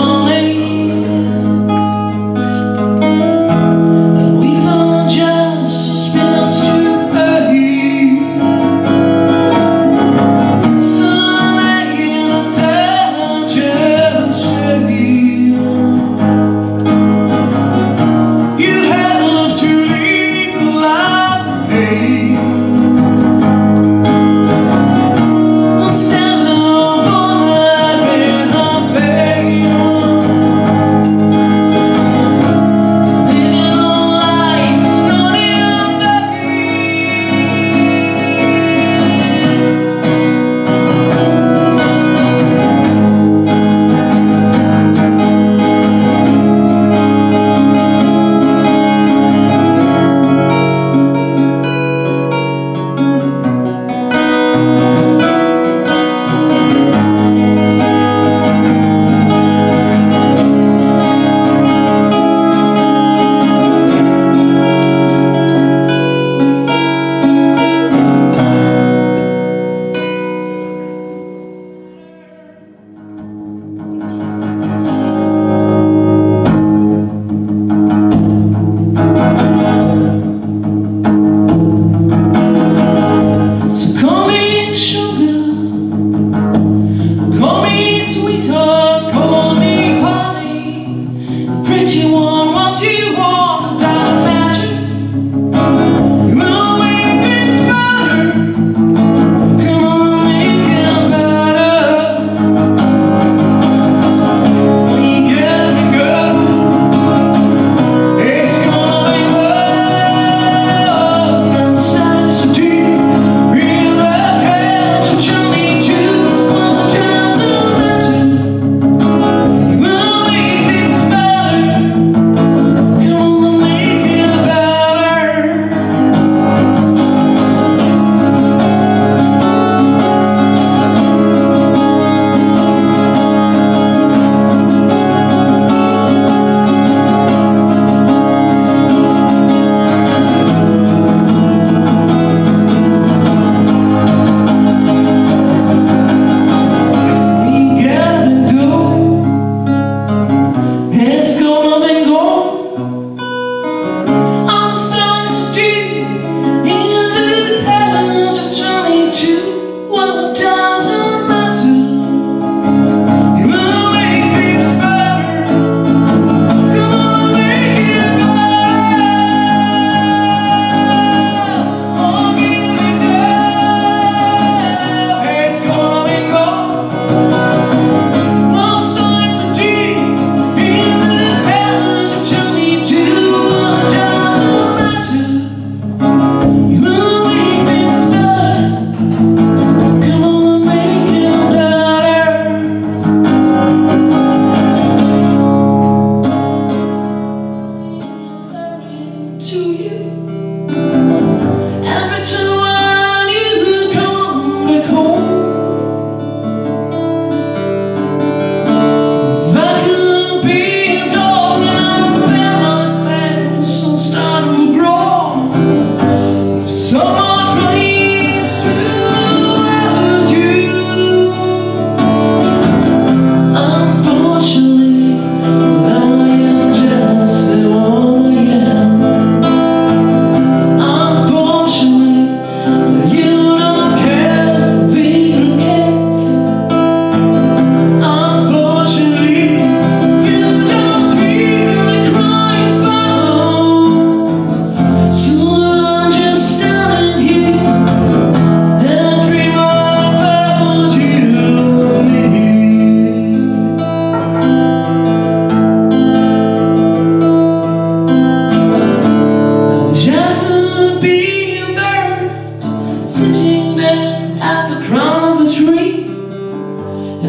moment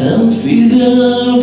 a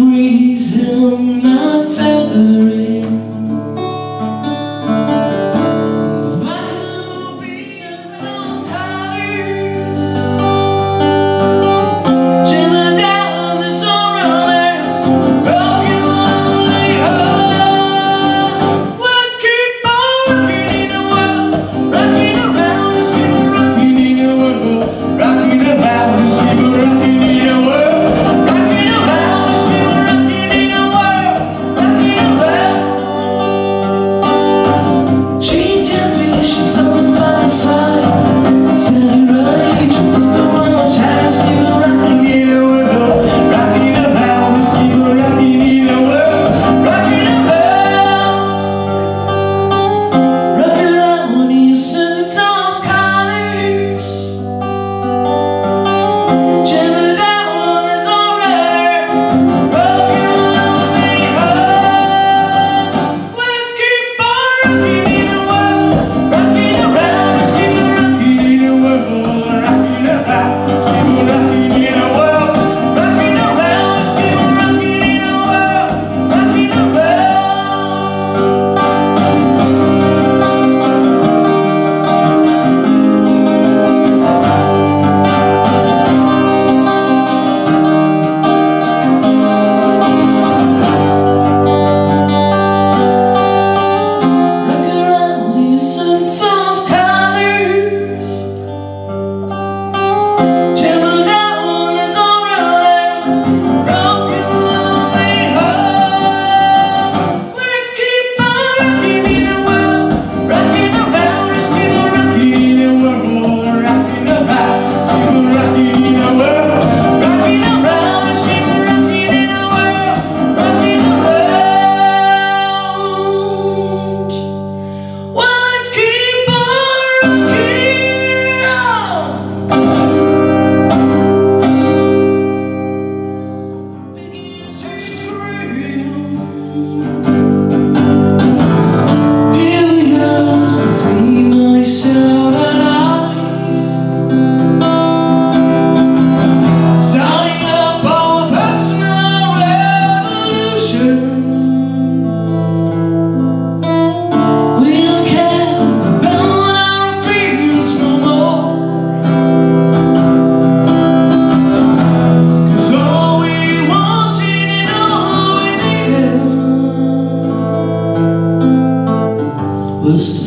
Augusto